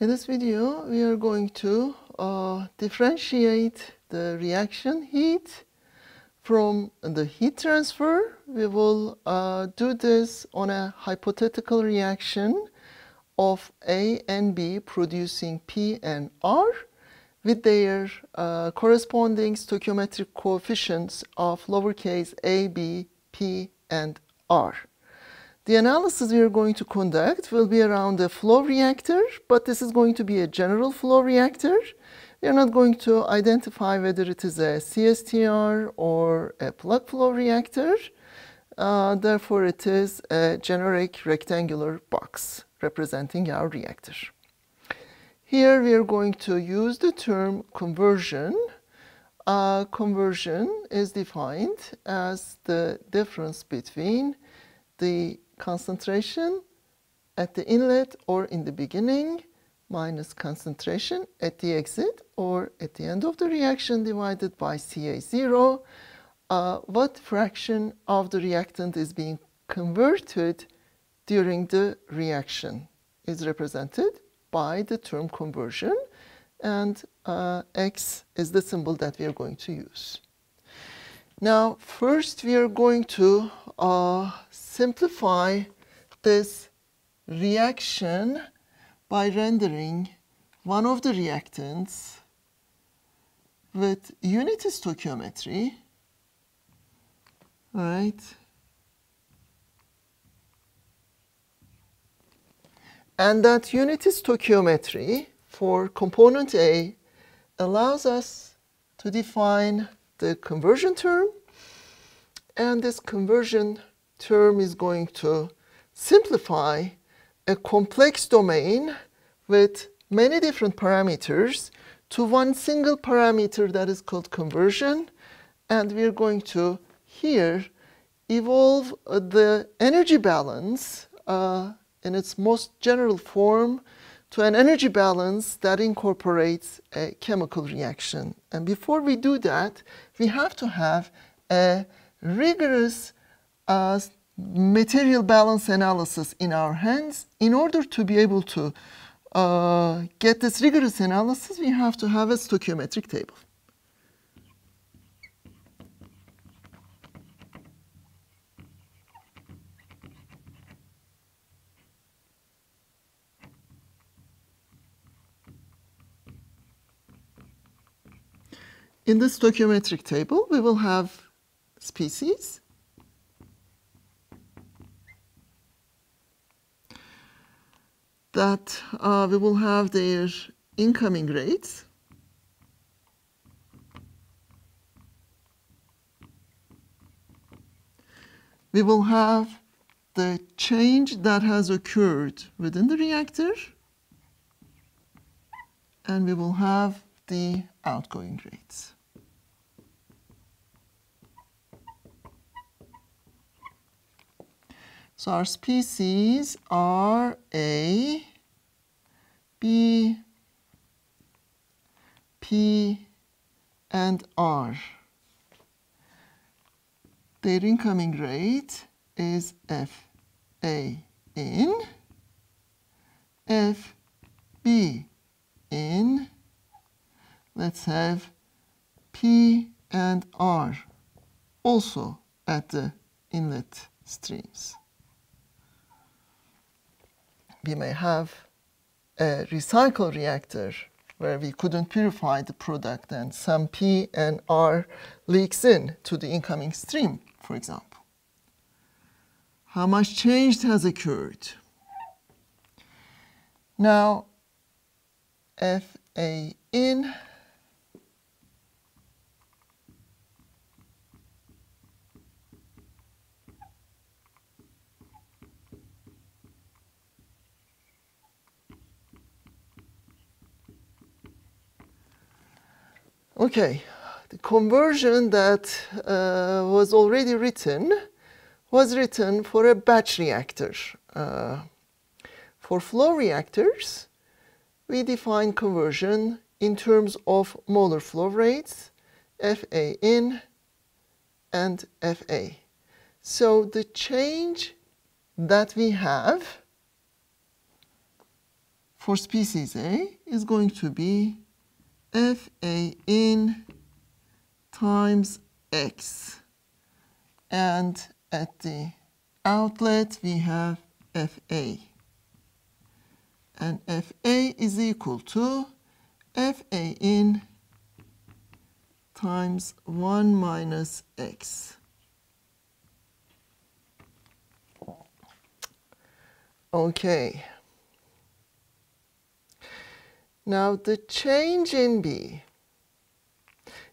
In this video, we are going to uh, differentiate the reaction heat from the heat transfer. We will uh, do this on a hypothetical reaction of A and B producing P and R with their uh, corresponding stoichiometric coefficients of lowercase a, b, p, and r. The analysis we are going to conduct will be around a flow reactor, but this is going to be a general flow reactor. We are not going to identify whether it is a CSTR or a plug flow reactor. Uh, therefore, it is a generic rectangular box representing our reactor. Here we are going to use the term conversion. Uh, conversion is defined as the difference between the concentration at the inlet or in the beginning minus concentration at the exit or at the end of the reaction divided by Ca0, uh, what fraction of the reactant is being converted during the reaction is represented by the term conversion and uh, x is the symbol that we are going to use. Now first we are going to uh, simplify this reaction by rendering one of the reactants with unity stoichiometry, right? And that unity stoichiometry for component A allows us to define the conversion term. And this conversion term is going to simplify a complex domain with many different parameters to one single parameter that is called conversion. And we're going to here evolve the energy balance uh, in its most general form to an energy balance that incorporates a chemical reaction. And before we do that, we have to have a rigorous uh, material balance analysis in our hands. In order to be able to uh, get this rigorous analysis, we have to have a stoichiometric table. In this stoichiometric table, we will have species. That uh, we will have their incoming rates. We will have the change that has occurred within the reactor. And we will have the outgoing rates. So our species are A, B, P, and R. Their incoming rate is F A in, F B in. Let's have P and R also at the inlet streams we may have a recycle reactor where we couldn't purify the product and some P and R leaks in to the incoming stream, for example. How much change has occurred? Now, FA in Okay, the conversion that uh, was already written was written for a batch reactor. Uh, for flow reactors, we define conversion in terms of molar flow rates, FA in and FA. So the change that we have for species A is going to be FA in times X. And at the outlet, we have FA. And FA is equal to FA in times 1 minus X. Okay. Now the change in B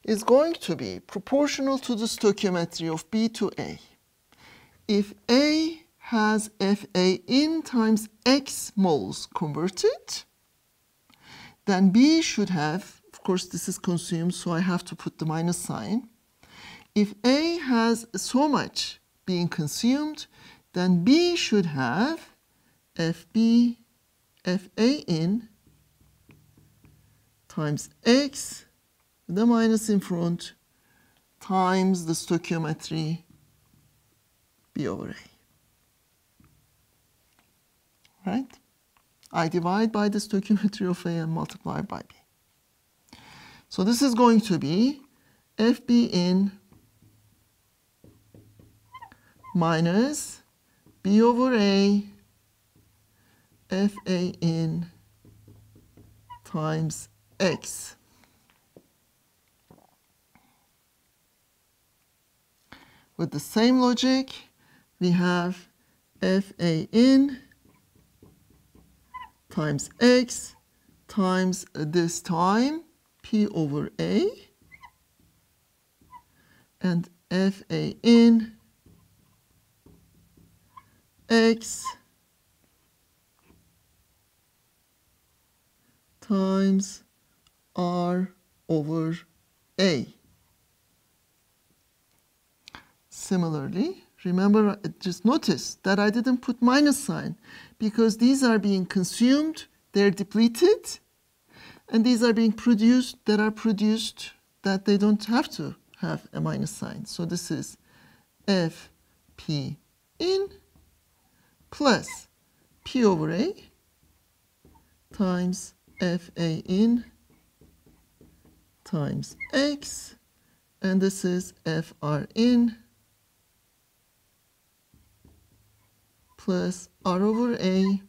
is going to be proportional to the stoichiometry of B to A. If A has FA in times X moles converted, then B should have, of course this is consumed so I have to put the minus sign. If A has so much being consumed, then B should have FB, FA in times X, the minus in front, times the stoichiometry B over A. Right? I divide by the stoichiometry of A and multiply by B. So this is going to be FB in minus B over A FA in times X. With the same logic, we have FA in times X times this time P over A and FA in X times R over A. Similarly, remember, just notice that I didn't put minus sign because these are being consumed, they're depleted, and these are being produced that are produced that they don't have to have a minus sign. So this is FP in plus P over A times FA in times X, and this is FR in plus R over A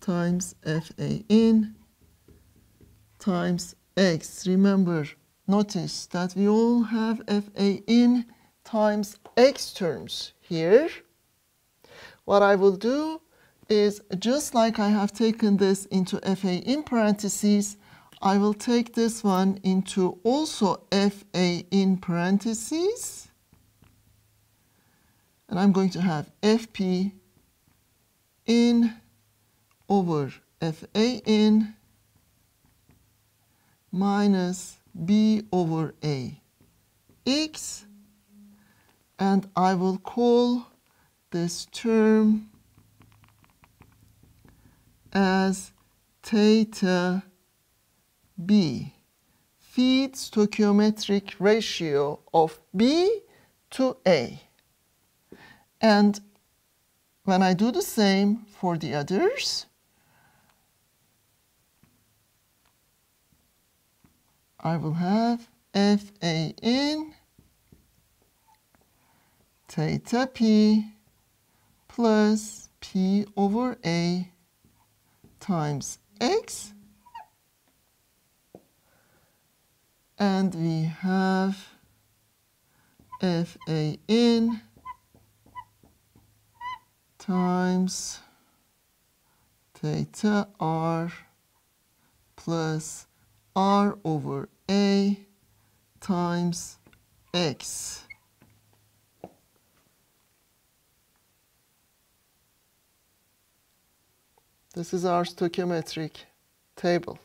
times FA in times X. Remember, notice that we all have FA in times X terms here. What I will do is just like I have taken this into FA in parentheses, I will take this one into also FA in parentheses. And I'm going to have FP in over FA in minus B over A x. And I will call this term as theta B, feed stoichiometric ratio of B to A. And when I do the same for the others, I will have FA in theta P plus P over A times x and we have FA in times theta r plus r over a times x. This is our stoichiometric table.